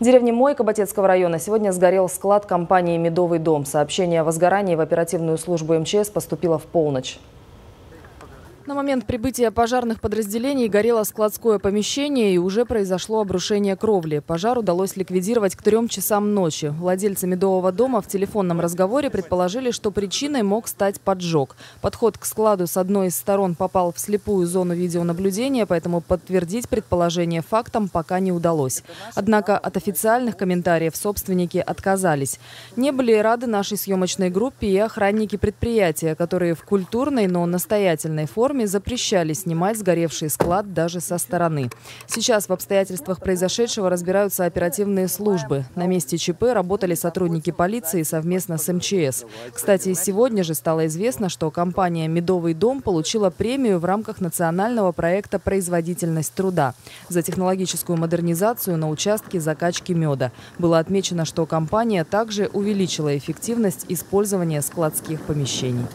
В деревне Мойка Батецкого района сегодня сгорел склад компании «Медовый дом». Сообщение о возгорании в оперативную службу МЧС поступило в полночь. На момент прибытия пожарных подразделений горело складское помещение и уже произошло обрушение кровли. Пожар удалось ликвидировать к трем часам ночи. Владельцы медового дома в телефонном разговоре предположили, что причиной мог стать поджог. Подход к складу с одной из сторон попал в слепую зону видеонаблюдения, поэтому подтвердить предположение фактом пока не удалось. Однако от официальных комментариев собственники отказались. Не были рады нашей съемочной группе и охранники предприятия, которые в культурной, но настоятельной форме форме запрещали снимать сгоревший склад даже со стороны. Сейчас в обстоятельствах произошедшего разбираются оперативные службы. На месте ЧП работали сотрудники полиции совместно с МЧС. Кстати, сегодня же стало известно, что компания «Медовый дом» получила премию в рамках национального проекта «Производительность труда» за технологическую модернизацию на участке закачки меда. Было отмечено, что компания также увеличила эффективность использования складских помещений.